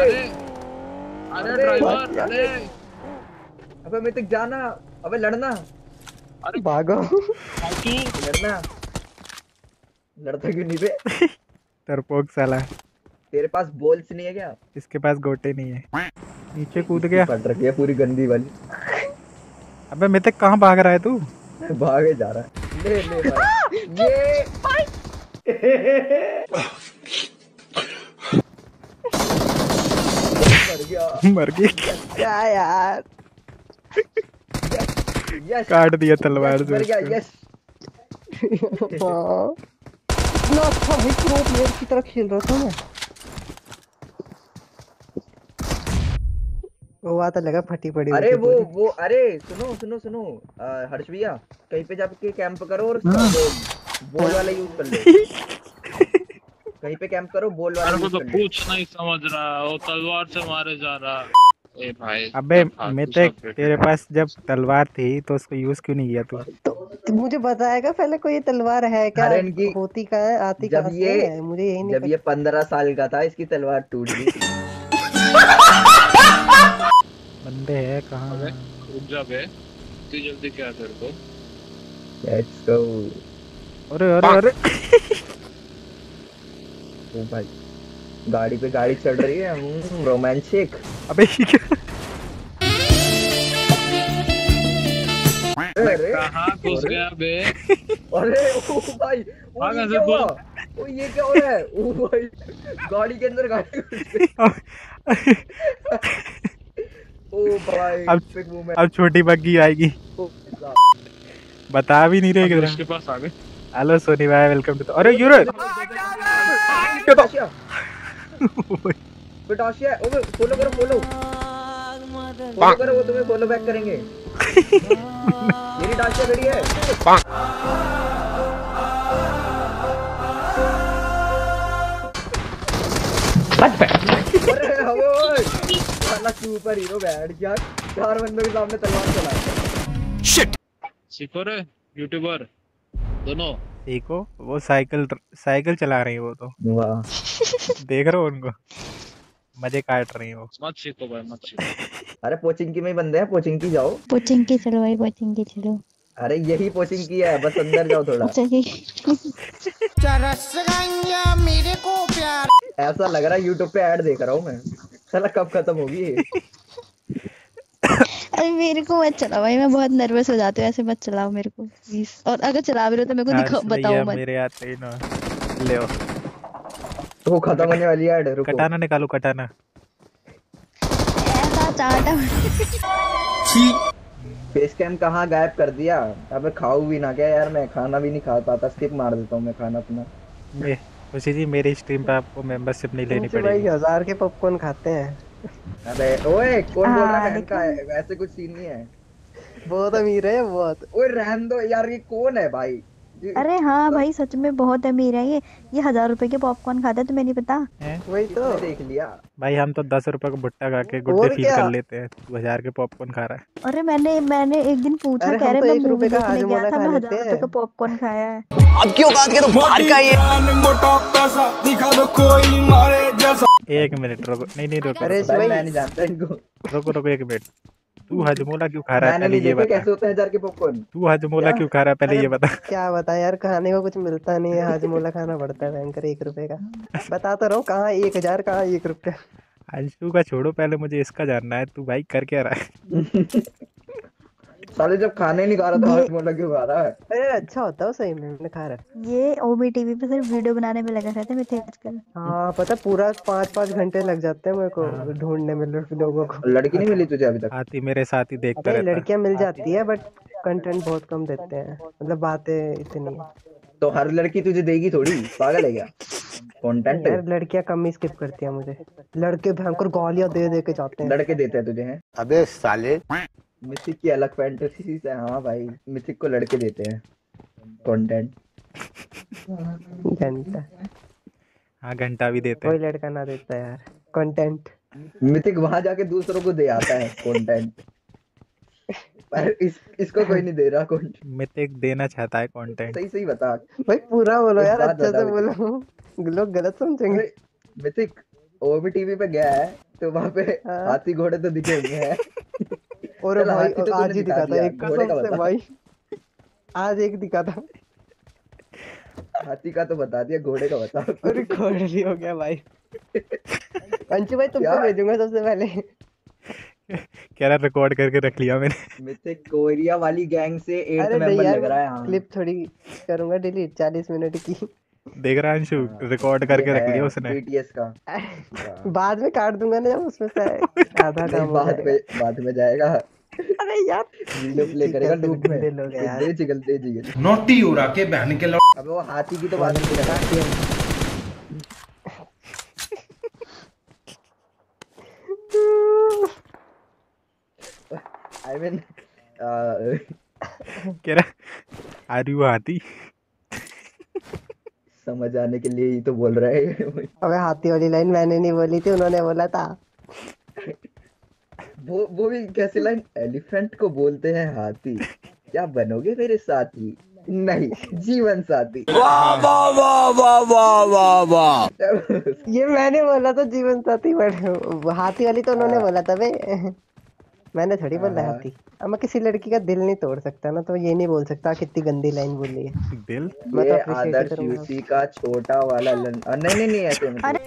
अरे। अरे ड्राइवर अरे। अबे मितिक जाना। अबे लड़ना। भागो। तू लड़ना। लड़ता क्यों नहीं बे? तरपोक साला। तेरे पास बॉल्स नहीं है क्या? इसके पास गोटे नहीं है। नीचे कूद गया। पट रखी है पूरी गंदी वाली। अबे मैं तक कहाँ भाग रहा है तू? भागे जा रहा है। ले ले भाई। ये मर गया। मर गई क्या? यार? यस काट दिया तलवार से मर गया यस हाँ। इतना अच्छा भाई प्रो प्लेयर की तरह खेल रहा था मैं। वो आता लगा फटी पड़ी अरे वो वो अरे सुनो सुनो सुनो। हर्ष भैया कहीं पे जाके कैंप करो और उसका वो वाला यूज़ कर लो। कहीं पे कैंप करो बॉल वाला मेरे को तो कुछ नहीं समझ रहा वो तलवार से मारे जा रहा। ए भाई अबे मितक दूसरा तेरे पास जब तलवार थी तो उसको यूज़ क्यों नहीं किया तू? तो, तो मुझे बताएगा पहले कोई ये तलवार है क्या? अरे इनकी- होती कहाँ है आती से ये- है? मुझे यही नहीं जब ये पंद्रह साल का था इसकी तलवार टूट गई। थी बंदे है कहाँ अबे रुक जा बे इतनी जल्दी क्या तेरे को? लेट्स गो अरे अरे अरे। ओ भाई। गाड़ी पे गाड़ी चढ़ रही है रोमांटिक अबे क्या? अरे कहाँ घुस गया बे? अरे ओ भाई ओ ये क्या। हुआ? ओ ये क्या हो रहा है? ओ भाई गाड़ी के अंदर गाड़ी ओ भाई अब- अब छोटी बग्गी आएगी। बता भी नहीं रहे किधर। उसके पास आ गए। हेलो सोनी भाई वेलकम टू अरे यूरो पिटाशिया। पिटाशिया ओ फॉलो करो फॉलो फॉलो करो वो तुम्हें फॉलो बैक करेंगे। मेरी डाशिया खड़ी है। अरे हवे ओए। साला सुपर हीरो बैठ गया चार बंदों के सामने तलवार चला। सीखो रे यूट्यूबर दोनों। देखो वो साइकिल साइकिल चला रही है वो तो। वाह। देख रहे हो उनको? मज़े काट रही है वो। मत सीखो भाई मत सीखो। अरे पोचिंकी में बंदे हैं पोचिंकी जाओ। कोचिंग की चलो भाई कोचिंग की चलो। अरे यही पोचिंकी है बस अंदर जाओ थोड़ा। चलिए। ऐसा लग रहा है यूट्यूब पे ऐड देख रहा हूँ मैं। साला कब खत्म होगी अरे मेरे को मत चलाओ भाई मैं बहुत नर्वस हो जाती हूँ ऐसे मत चलाओ मेरे को प्लीज़ और अगर चला भी रहे हो तो मेरे को दिखाओ बताओ मत। मेरे आते ही ना ले आओ। तो वो खत्म होने वाली है रुको। कटाना निकालो कटाना। ऐसा चाटा फेस कैम कहाँ गायब कर दिया? अबे खाऊ भी ना क्या यार मैं खाना भी नहीं खा पाता स्किप मार देता हूँ मैं खाना अपना। खुशी जी मेरी स्ट्रीम पे आपको मेंबरशिप नहीं लेनी तुमसे भाई पड़ेगी। हज़ार के पॉपकॉर्न खाते हैं। अबे ओए कौन बोल रहा है? हाँ, का है वैसे कुछ सीन नहीं है। बहुत अमीर है बहुत। ओए रहन दो यार ये कौन है भाई? अरे हाँ भाई सच में बहुत अमीर है ये। ये हज़ार रुपए के पॉपकॉर्न खाता है तुम्हें नहीं पता? वही तो। देख लिया? भाई हम तो दस रुपए का भुट्टा खा के गुड्डे फील कर लेते हैं। तू हज़ार के पॉपकॉर्न खा रहा है। अरे मैंने मैंने एक दिन पूछा कह रहे तो मैं मूवी रुपए का देखने गया था मैं हज़ार रुपए का पॉपकॉर्न खाया है। एक मिनट रुको। नहीं नहीं रुको। अरे भाई मैं नहीं जानता इनको। रुको रुको एक मिनट। तू हजमोला क्यों खा रहा है पहले ये बता। कैसे होते हैं हज़ार के पॉपकॉर्न तू हजमोला क्यों? खा रहा है पहले ये बता। क्या बता यार खाने को कुछ मिलता नहीं है हजमोला खाना पड़ता है भयंकर एक रुपए का। बताता रहो कहाँ एक हज़ार कहाँ एक रुपया? अंशु का छोड़ो पहले मुझे इसका जानना है तू भाई कर क्या रहा है? साले जब खाने नहीं खा रहा तो ये- हाथ मोला क्यों खा रहा है। अरे अच्छा होता है सही में खा रहा ये ओबी टीवी पे सिर्फ़ वीडियो बनाने में लगा रहता है मैं आजकल। हाँ पता पूरा पाँच पाँच घंटे लग जाते हैं मेरे को ढूँढने में लोगों को। लड़की नहीं मिली तुझे अभी तक? आती मेरे साथ ही देखता रहता है। लड़कियाँ मिल जाती है बट कंटेंट बहुत कम देते हैं। मतलब बातें इतनी। तो हर लड़की तुझे देगी थोड़ी? पागल है क्या? कंटेंट यार लड़कियाँ कम ही स्किप करती हैं मुझे। लड़के भयंकर गालियाँ दे दे के जाते हैं। लड़के देते हैं तुझे हैं? अबे साले मिथिक की अलग फैंटेसीज है। हाँ भाई मिथिक को लड़के देते हैं। कंटेंट घंटा। हाँ घंटा भी देते कोई लड़का ना देता यार। कंटेंट मिथिक वहाँ जाके दूसरों को दे आता है कंटेंट पर इस इसको कोई नहीं दे रहा कंटेंट मितिक देना चाहता है कंटेंट सही सही बता। भाई पूरा बोलो यार अच्छे से बोलो। लोग गलत समझेंगे। मिथिक ओबी टीवी पे गया है तो वहाँ पे हाँ। हाथी घोड़े तो दिखे हुए हैं और भाई तो आज ही दिखा था एक कसम से भाई। आज एक दिखा था। हाथी का तो बता दिया घोड़े का बता। अरे घोड़ली हो गया भाई। अंशु भाई तुमको भेजूँगा सबसे पहले। कह रहा रिकॉर्ड करके रख लिया मैंने। मिथिक कोरिया वाली गैंग से एट अरे मेंबर लग रहा है हाँ। क्लिप थोड़ी करूँगा डिलीट चालीस मिनट की। देख रहा है अंशु? रिकॉर्ड करके रख लिया उसने। बीटीएस का। बाद में काट दूँगा ना जब उसमें से आधा काम बाद में बाद में जाएगा। अरे यार वीडियो प्ले करेगा लूप में। हो। दे जिगल दे जिगल नोटी उड़ा के बहन के लौ अबे वो हाथी की तो बात नहीं कर रहा। आई मीन कह रहा आर यू हाथी? समझ आने के लिए ही तो बोल रहा है। अबे हाथी वाली लाइन मैंने नहीं बोली थी उन्होंने बोला था। वो वो भी कैसे लाइन? एलिफेंट को बोलते हैं हाथी। क्या बनोगे मेरे साथी? नहीं जीवन साथी। ये मैंने बोला था जीवन साथी बट हाथी वाली तो उन्होंने बोला था बे। मैंने थोड़ी बोला हाँ। हाथी अब मैं किसी लड़की का दिल नहीं तोड़ सकता ना तो ये नहीं बोल सकता कितनी गंदी लाइन बोली है। दिल? मैं तो ये आदर्श यूसी का छोटा वाला लन... अ, नहीं नहीं नहीं ऐसे मतलब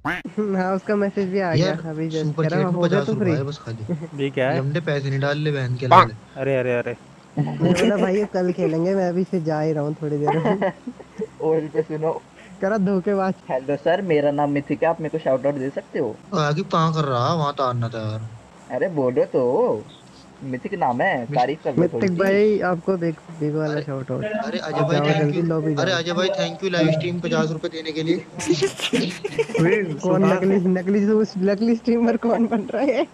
हाँ उसका मैसेज भी आ गया अभी जस्ट कह रहा में हो गया पचास तू फ्री बस खाली। ये क्या है? हमने पैसे नहीं डाल ले बहन के लाले अरे अरे अरे। मैं बोला भाई कल खेलेंगे मैं अभी से जा ही रहा हूँ थोड़ी देर में। ओल पे सुनो कह रहा धोखेबाज हेलो सर मेरा नाम मिथिक है आप मेरे को शाउट आउट दे सकते हो? आगे कहाँ कर रहा वहाँ तारना था यार। अरे बोलो तो। मिथिक नाम है तारीफ़ कर दो थोड़ी भाई आपको बिग बिग वाला शॉट आउट अरे अजय भाई थैंक यू लॉबी अरे अजय भाई थैंक यू लाइव स्ट्रीम पचास रुपए देने के लिए। कौन नकली नकली उस नकली स्ट्रीमर कौन बन रहा है?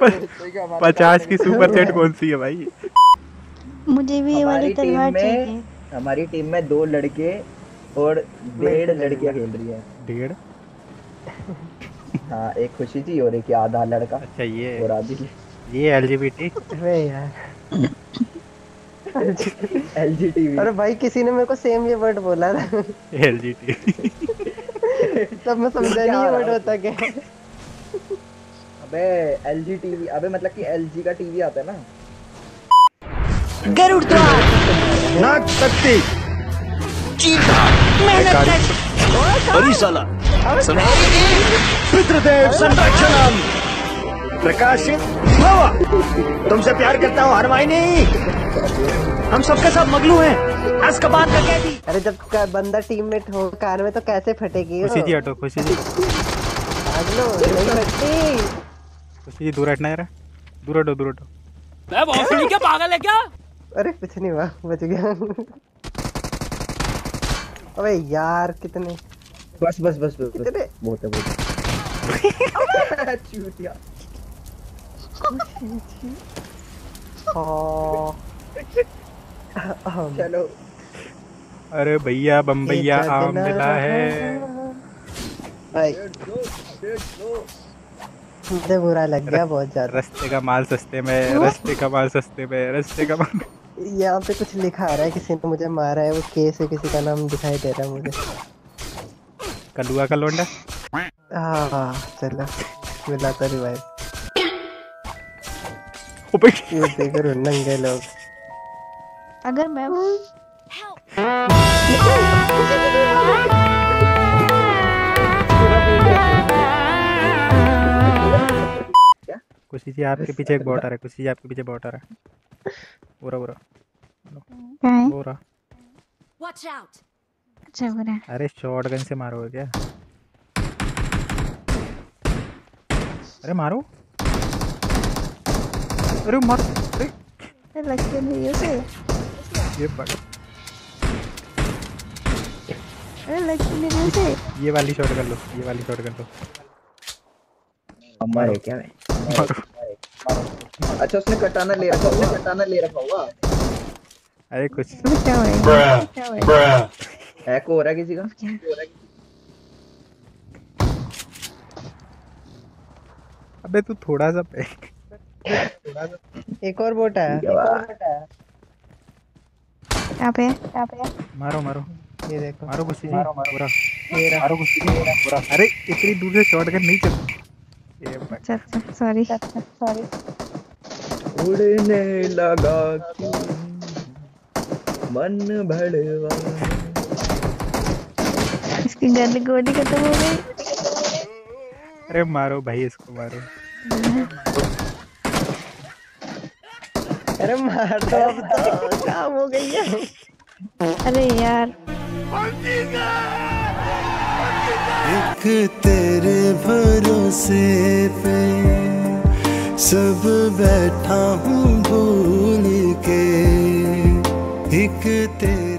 कोई का हमारा पचास की सुपर सेट कौन सी है भाई? मुझे भी ये वाली हमारी टीम तलवार में चाहिए। हमारी टीम में दो लड़के और डेढ़ लड़कियाँ खेल रही है। डेढ़? हाँ एक खुशी जी और एक आधा लड़का। अच्छा ये और आधी ये एलजीबीटी अरे यार। एल जी टीवी अरे भाई किसी ने मेरे को सेम ये वर्ड बोला था एलजीटी तब मैं समझा नहीं ये वर्ड होता क्या। अबे एल जी टीवी अबे मतलब कि एल जी का टीवी आता है ना। पितृदेव संरक्षणम। प्रकाशित भव। तुमसे प्यार करता हूँ हरवाइनी हम सबके सब मगलू हैं। अस्कबान का कैदी। अरे जब बंदा टीममेट हो कार में तो कैसे फटेगी खुशी जी हटो खुशी जी। लो नहीं फटती। खुशी जी दूर हटना यार दूर हटो दूर हटो। अरे कुछ नहीं हुआ बच गया। अबे यार कितने बस बस बस बस। कितने बहुत है बहुत चूतिया हाँ। चलो। अरे भैया बम्बैया आम मिला है. मुझे बुरा लग गया बहुत ज़्यादा। रस्ते का माल सस्ते में रस्ते का माल सस्ते में रस्ते का माल। यहाँ पे कुछ लिखा आ रहा है किसी ने मुझे मारा है वो केस है किसी का नाम दिखाई दे रहा है मुझे। कलुआ का लोंडा? हाँ चलो मिला तो रिवाइव ये देखो नंगे लोग। अगर मैं जी आपके पीछे एक बॉट आ रहा है जी आपके पीछे बॉट आ रहा है। बुरा पूरा क्या है Watch out! अच्छा बुरा अरे शॉटगन से मारोगे क्या? अरे मारो। अरे मार। अरे। लग क्यों नहीं है उसे ये बड़। अरे लग क्यों नहीं रही उसे ये वाली शॉट कर लो ये वाली शॉट कर लो। अम्मा है क्या? है मारो। अच्छा उसने कटाना ले रखा उसने कटाना ले रखा हुआ। अरे कुछ क्या हो रहा क्या हो रहा है एको हो रहा है किसी का? अबे तू थोड़ा सा पे। एक और बोट है। है। यहाँ पे यहाँ पे मारो मारो। ये देखो। मारो गुस्सी जी पूरा मारो। गुस्सी पूरा अरे इतनी दूर से शॉटगन नहीं चल। ये अच्छा अच्छा सॉरी सॉरी उड़ने लगा क्यों? मन भड़वा। इसकी गन गोली खत्म हो गई। अरे मारो भाई इसको मारो। अरे मार दो अब तो काम हो गई है। अरे यार। एक तेरे भरोसे पे सब बैठा हूँ भूल के। एक तेरे